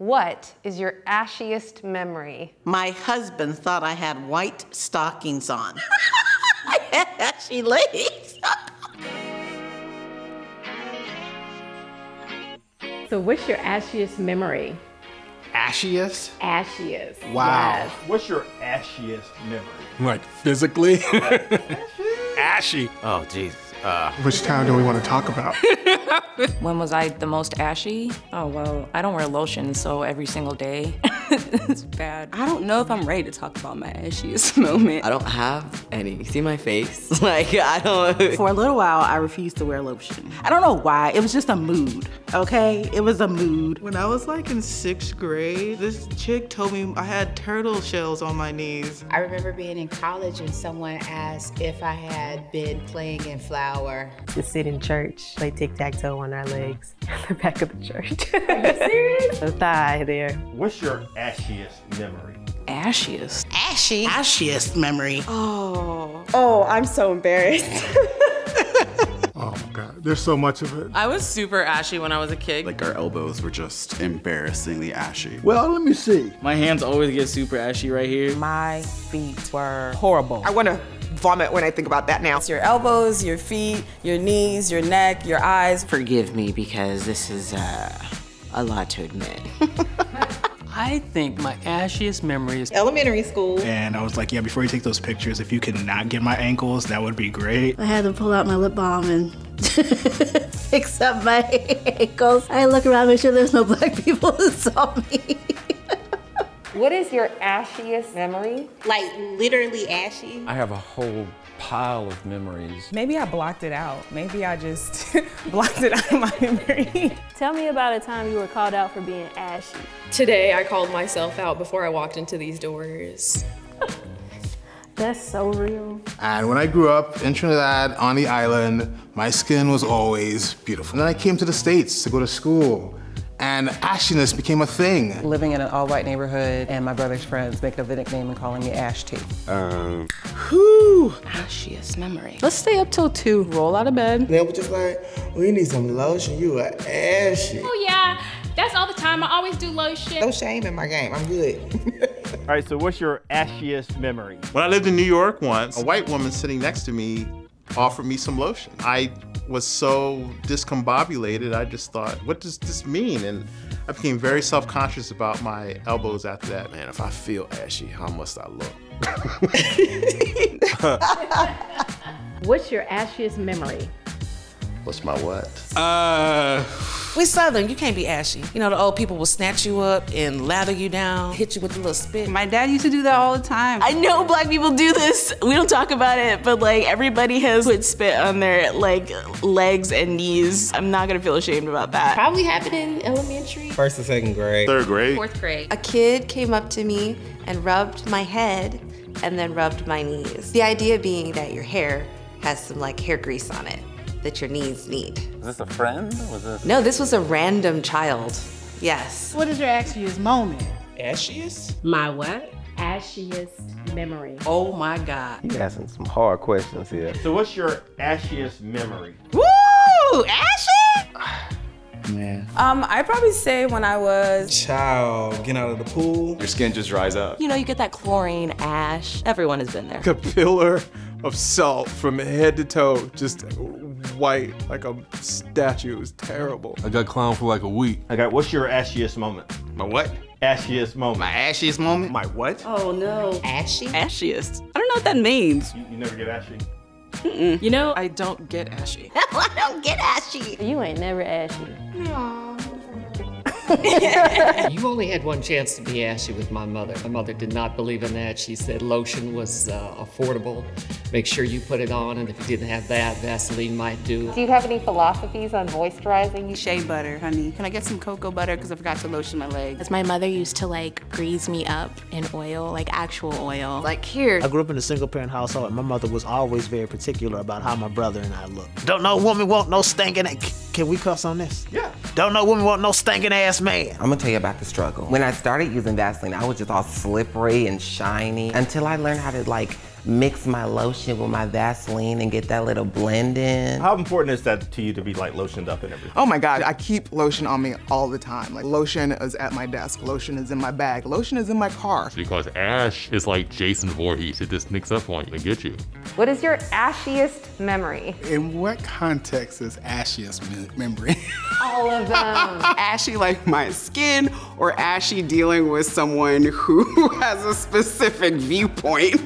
What is your ashiest memory? My husband thought I had white stockings on. I had ashy legs. So, what's your ashiest memory? Ashiest? Ashiest. Wow. Yes. What's your ashiest memory? Like physically? Ashy. Oh, Jesus. Uh, Which town do we want to talk about? When was I the most ashy? Oh, well, I don't wear lotion, so every single day. it's bad. I don't know if I'm ready to talk about my ashiest moment. I don't have any. You see my face? like, I don't. For a little while, I refused to wear lotion. I don't know why. It was just a mood, okay? It was a mood. When I was like in sixth grade, this chick told me I had turtle shells on my knees. I remember being in college and someone asked if I had been playing in flour. To sit in church, play tic tac toe on our legs, the back of the church. Are you serious? The thigh there. What's your ashiest memory? Ashiest. Ashy. Ashiest memory. Oh. Oh, I'm so embarrassed. Oh my God, there's so much of it. I was super ashy when I was a kid. Like our elbows were just embarrassingly ashy. Well, let me see. My hands always get super ashy right here. My feet were horrible. I want to vomit when I think about that now. It's your elbows, your feet, your knees, your neck, your eyes. Forgive me because this is uh, a lot to admit. I think my ashiest memory is elementary school. And I was like, yeah, before you take those pictures, if you could not get my ankles, that would be great. I had to pull out my lip balm and fix up my ankles. I look around, make sure there's no black people who saw me. What is your ashiest memory? Like literally ashy? I have a whole pile of memories. Maybe I blocked it out. Maybe I just blocked it out of my memory. Tell me about a time you were called out for being ashy. Today, I called myself out before I walked into these doors. That's so real. And when I grew up in Trinidad on the island, my skin was always beautiful. And then I came to the States to go to school. And ashiness became a thing. Living in an all-white neighborhood and my brother's friends making up the nickname and calling me Ash T. Um, Whew. Ashiest memory. Let's stay up till 2, roll out of bed. They were just like, we need some lotion. You are ashy. Oh, yeah. That's all the time. I always do lotion. No shame in my game. I'm good. All right, so what's your ashiest memory? When I lived in New York once, a white woman sitting next to me offered me some lotion. I was so discombobulated, I just thought, what does this mean? And I became very self-conscious about my elbows after that. Man, if I feel ashy, how must I look? What's your ashiest memory? What's my what? Uh. We Southern, you can't be ashy. You know, the old people will snatch you up and lather you down, hit you with a little spit. My dad used to do that all the time. I know black people do this. We don't talk about it, but like everybody has put spit on their like legs and knees. I'm not gonna feel ashamed about that. Probably happened in elementary. First and second grade. Third grade. Fourth grade. A kid came up to me and rubbed my head and then rubbed my knees. The idea being that your hair has some like hair grease on it that your knees need. Is this a friend? Was this? No, this was a random child. Yes. What is your ashiest moment? Ashiest? My what? Ashiest memory. Oh my God. You asking some hard questions here. So what's your ashiest memory? Woo! Ashy? Man. Um, I'd probably say when I was Child, getting out of the pool. Your skin just dries up. You know, you get that chlorine ash. Everyone has been there. Like a pillar of salt from head to toe, just white like a statue. It was terrible. I got clown for like a week. I got, what's your ashiest moment? My what? Ashiest moment. My ashiest moment? My what? Oh no. Ashy? ashiest. I don't know what that means. You, you never get ashy? Mm-mm. You know, I don't get ashy. I don't get ashy. You ain't never ashy. You only had one chance to be ashy with my mother. My mother did not believe in that. She said lotion was uh, affordable. Make sure you put it on, and if you didn't have that, Vaseline might do. Do you have any philosophies on moisturizing? Shea butter, honey. Can I get some cocoa butter? Because I forgot to lotion my legs. Because my mother used to like grease me up in oil, like actual oil. Like here. I grew up in a single parent household, and my mother was always very particular about how my brother and I looked. Don't no woman want no stinking. Can we cuss on this? Yeah. Don't know women want no stinking ass man. I'm gonna tell you about the struggle. When I started using Vaseline, I was just all slippery and shiny until I learned how to like mix my lotion with my Vaseline and get that little blend in. How important is that to you to be like lotioned up and everything? Oh my God, I keep lotion on me all the time. Like lotion is at my desk, lotion is in my bag, lotion is in my car. Because ash is like Jason Voorhees. It just sneaks up on you and get you. What is your ashiest memory? In what context is ashiest me- memory? All of them. ashy like my skin or ashy dealing with someone who has a specific viewpoint?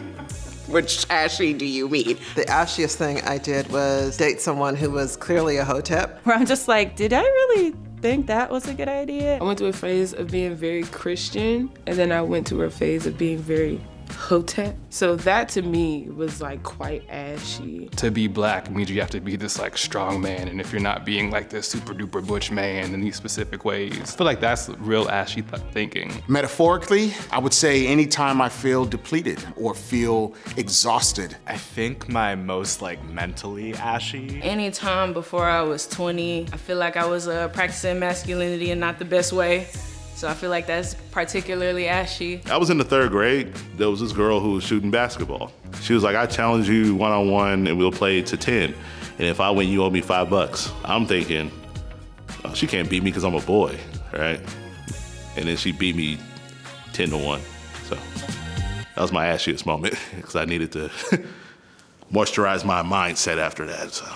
Which ashy do you mean? The ashiest thing I did was date someone who was clearly a hotep. Where I'm just like, did I really think that was a good idea? I went through a phase of being very Christian, and then I went to a phase of being very hotep. So that to me was like quite ashy. To be black means you have to be this like strong man, and if you're not being like this super duper butch man in these specific ways, I feel like that's real ashy th- thinking. Metaphorically, I would say anytime I feel depleted or feel exhausted. I think my most like mentally ashy. Anytime before I was 20, I feel like I was uh, practicing masculinity in not the best way. So I feel like that's particularly ashy. I was in the third grade. There was this girl who was shooting basketball. She was like, I challenge you one on one and we'll play to 10. And if I win, you owe me five bucks. I'm thinking, oh, she can't beat me because I'm a boy, right? And then she beat me 10 to 1. So that was my ashiest moment because I needed to moisturize my mindset after that. So.